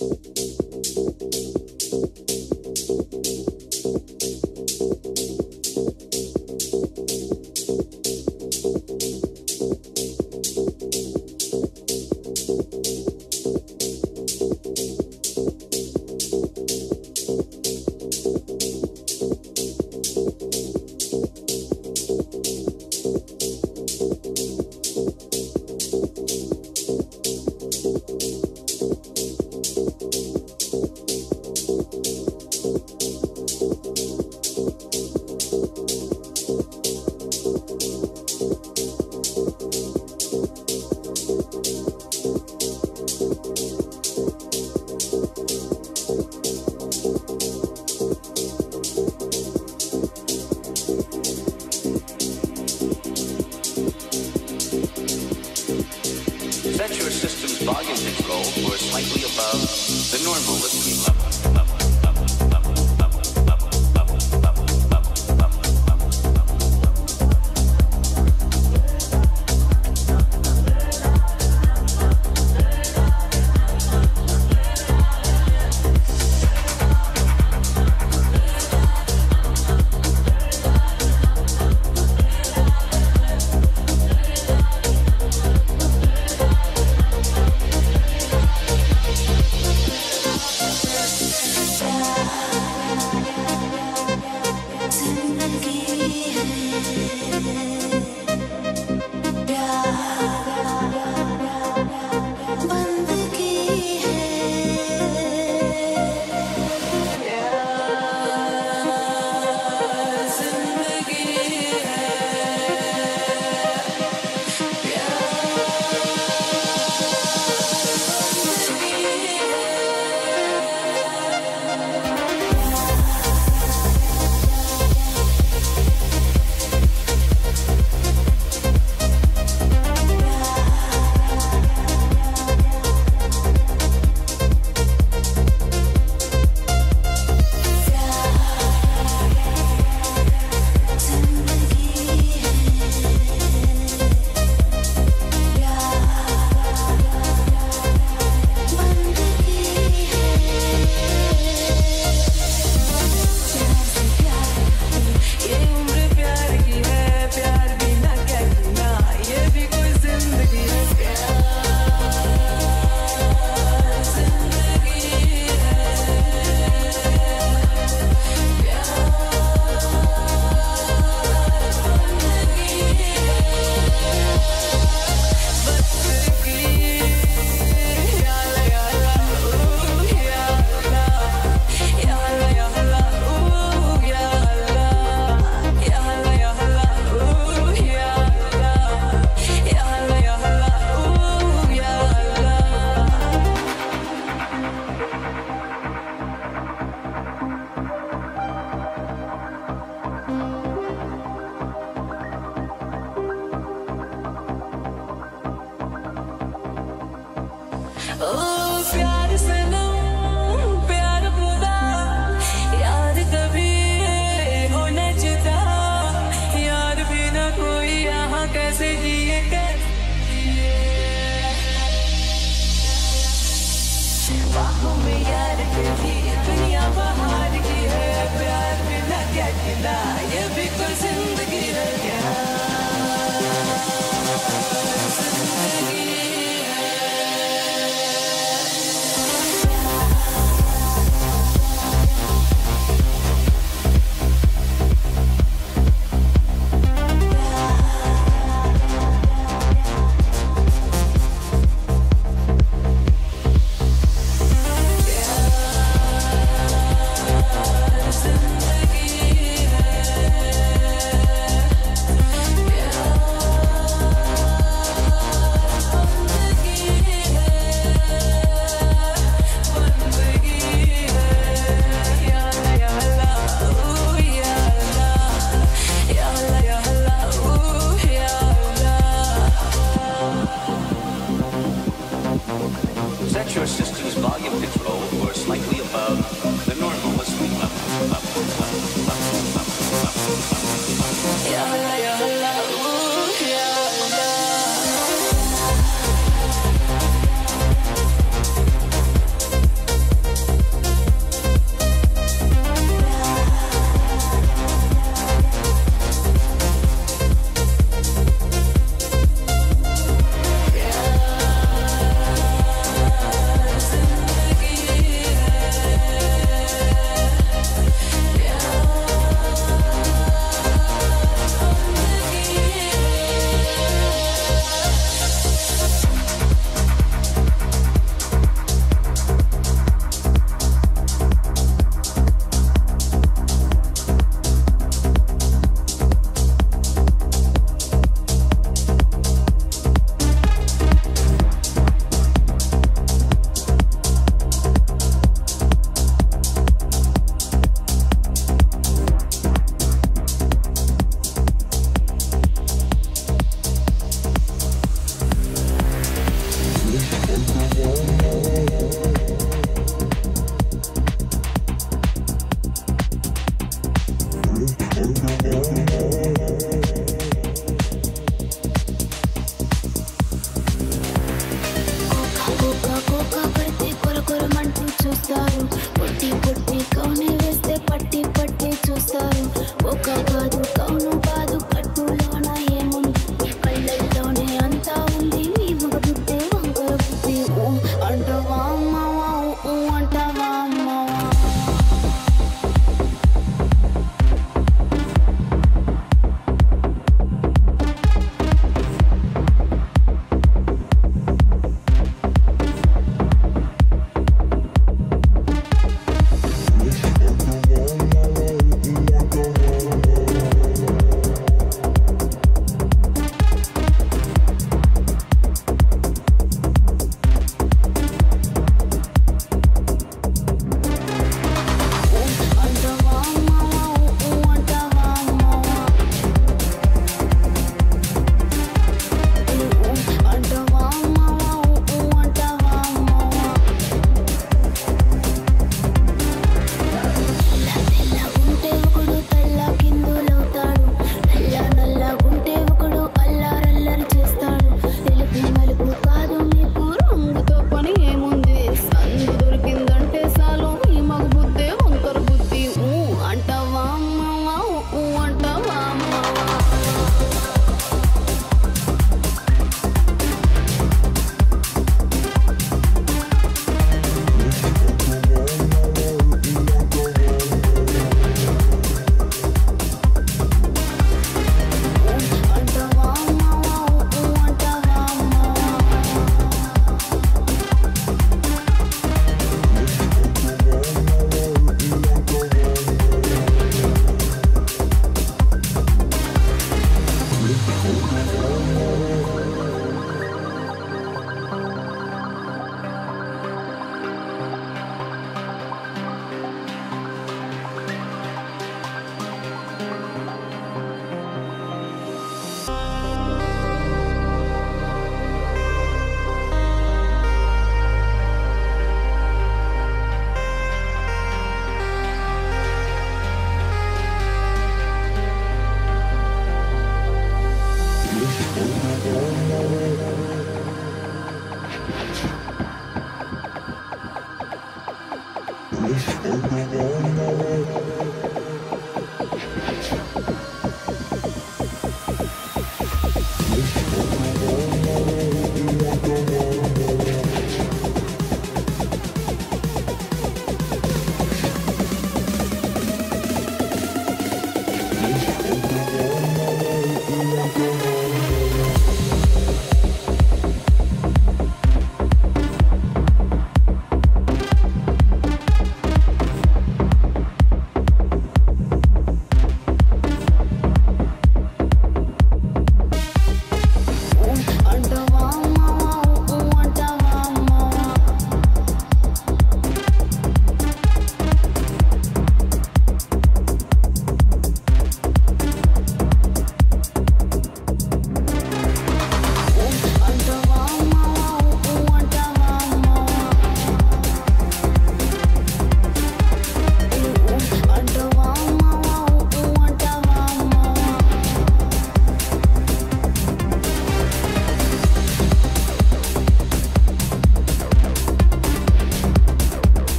Thank you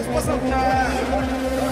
responsabilidade.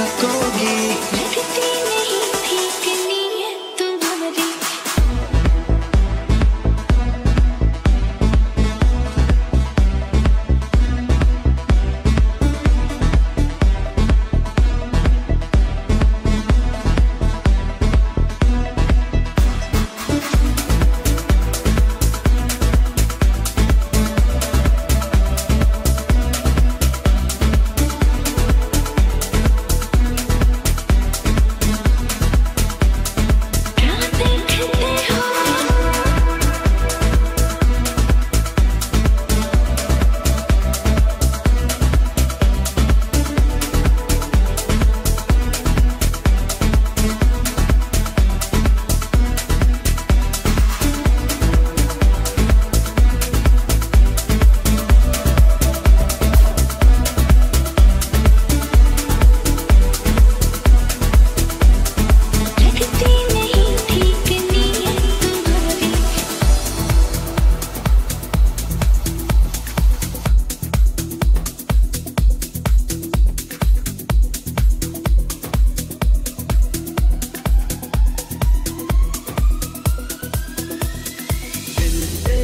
I go.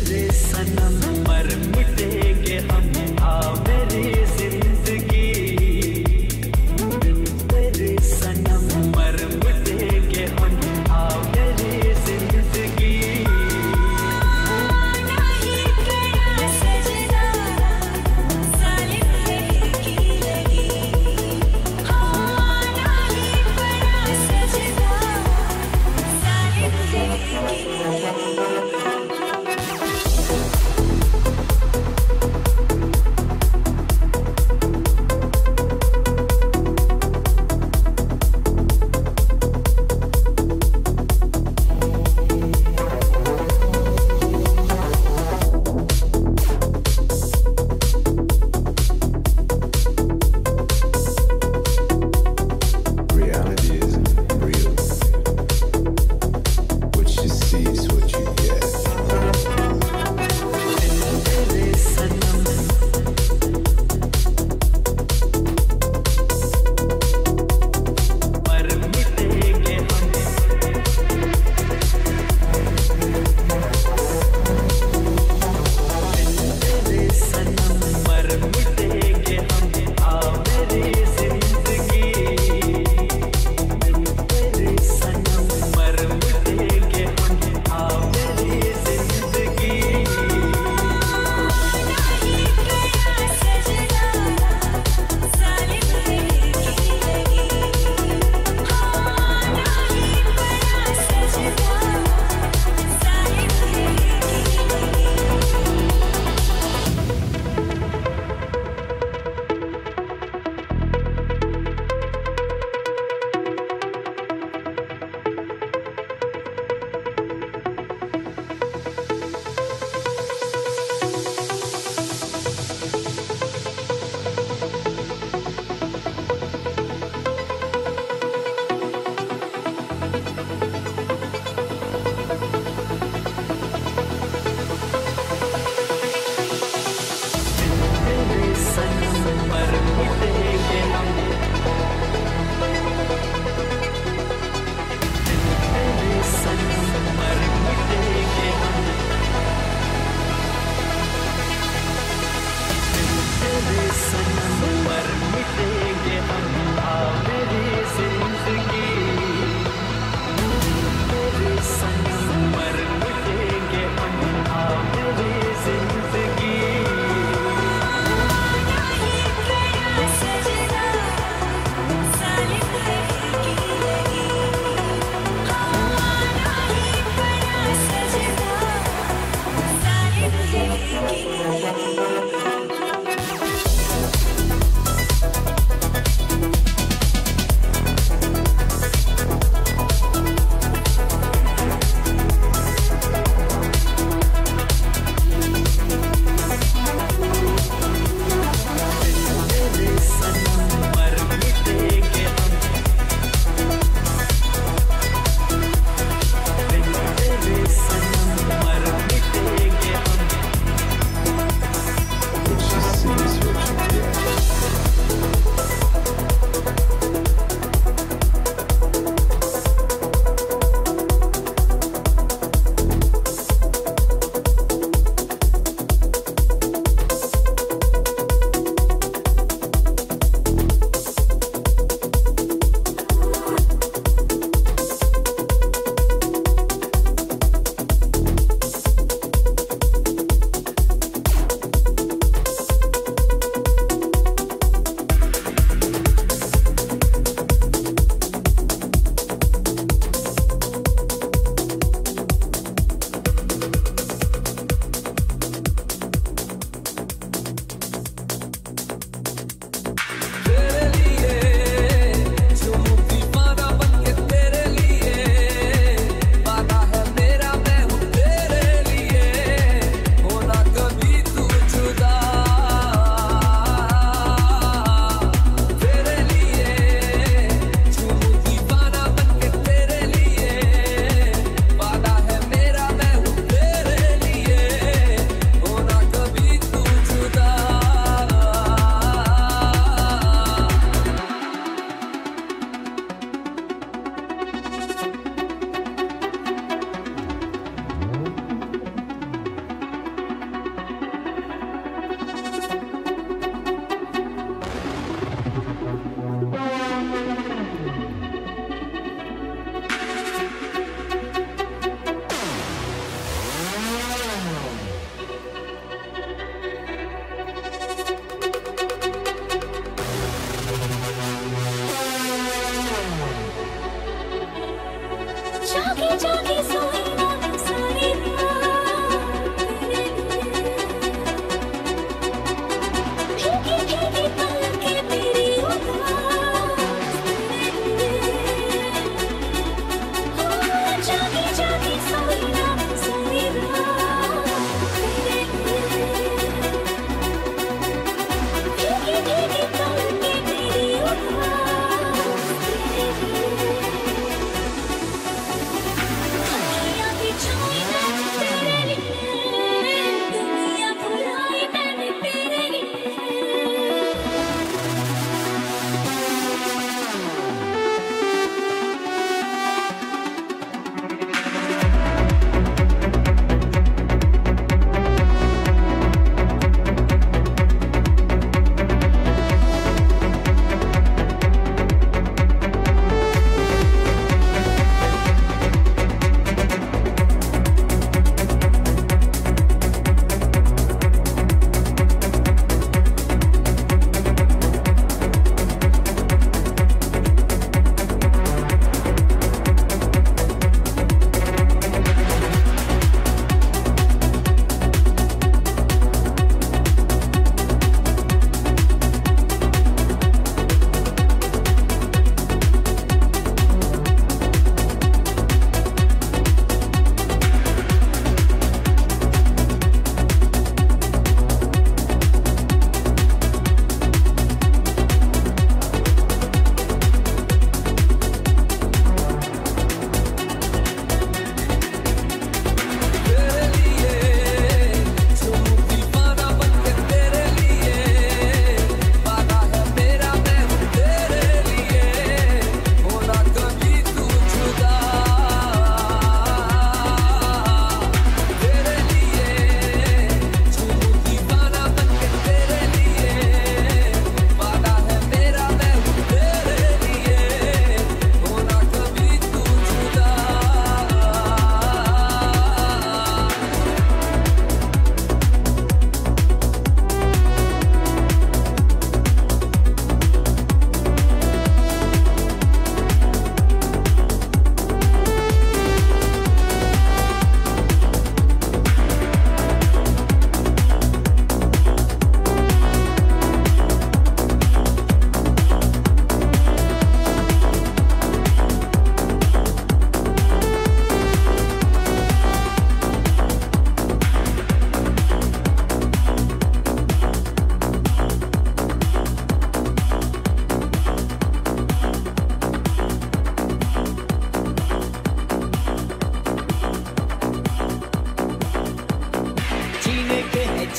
सनम मर मिटेंगे हम आवे।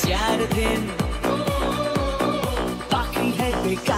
चार दिन बाकी है बेकार